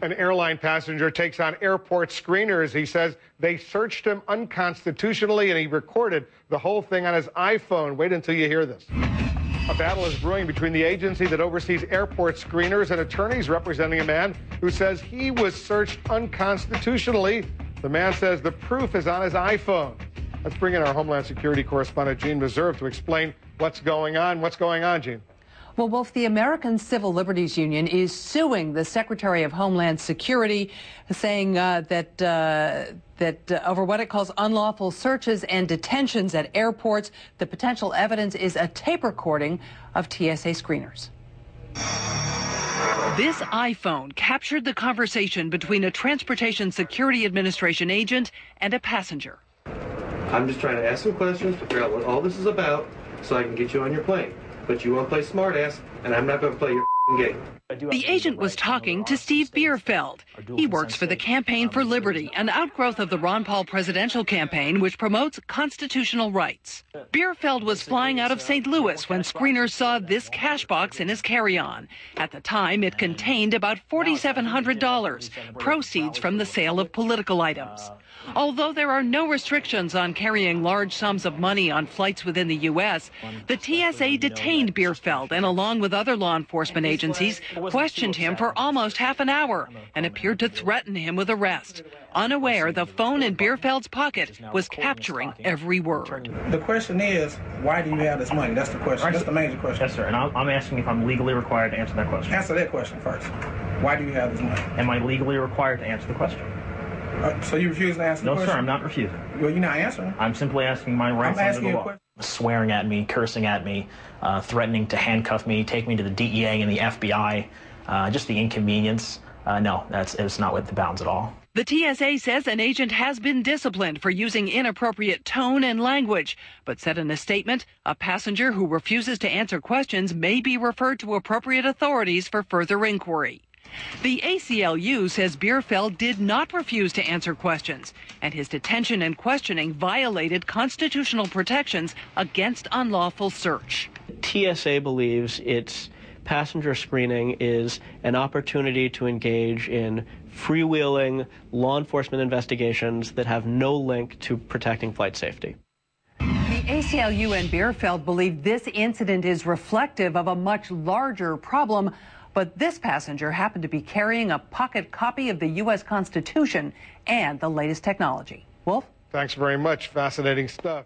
An airline passenger takes on airport screeners. He says they searched him unconstitutionally and he recorded the whole thing on his iPhone. Wait until you hear this. A battle is brewing between the agency that oversees airport screeners and attorneys representing a man who says he was searched unconstitutionally. The man says the proof is on his iPhone. Let's bring in our Homeland Security correspondent, Jeanne Meserve, to explain what's going on. What's going on, Jeanne? Well, Wolf, the American Civil Liberties Union is suing the Secretary of Homeland Security, saying uh, that uh, that uh, over what it calls unlawful searches and detentions at airports. The potential evidence is a tape recording of TSA screeners. This iPhone captured the conversation between a Transportation Security Administration agent and a passenger. I'm just trying to ask some questions to figure out what all this is about so I can get you on your plane but you won't play smartass, and I'm not going to play your. The agent was talking to Steve Bierfeldt. He works for the Campaign for Liberty, an outgrowth of the Ron Paul presidential campaign, which promotes constitutional rights. Bierfeldt was flying out of St. Louis when screeners saw this cash box in his carry-on. At the time, it contained about $4,700, proceeds from the sale of political items. Although there are no restrictions on carrying large sums of money on flights within the U.S., the TSA detained Bierfeldt and, along with other law enforcement agencies, questioned him for almost half an hour and appeared to threaten him with arrest. Unaware, the phone in Bierfeldt's pocket was capturing every word. The question is, why do you have this money? That's the question. That's the major question. Yes, sir. And I'm asking if I'm legally required to answer that question. Answer that question first. Why do you have this money? Am I legally required to answer the question? Uh, so you refuse to answer no, the question? No, sir, I'm not refusing. Well, you're not answering. I'm simply asking my rights I'm under the law. Swearing at me, cursing at me, uh, threatening to handcuff me, take me to the DEA and the FBI, uh, just the inconvenience. Uh, no, that's it's not with the bounds at all. The TSA says an agent has been disciplined for using inappropriate tone and language, but said in a statement, a passenger who refuses to answer questions may be referred to appropriate authorities for further inquiry. The ACLU says Bierfeldt did not refuse to answer questions, and his detention and questioning violated constitutional protections against unlawful search. TSA believes its passenger screening is an opportunity to engage in freewheeling law enforcement investigations that have no link to protecting flight safety. The ACLU and Bierfeldt believe this incident is reflective of a much larger problem but this passenger happened to be carrying a pocket copy of the U.S. Constitution and the latest technology. Wolf? Thanks very much. Fascinating stuff.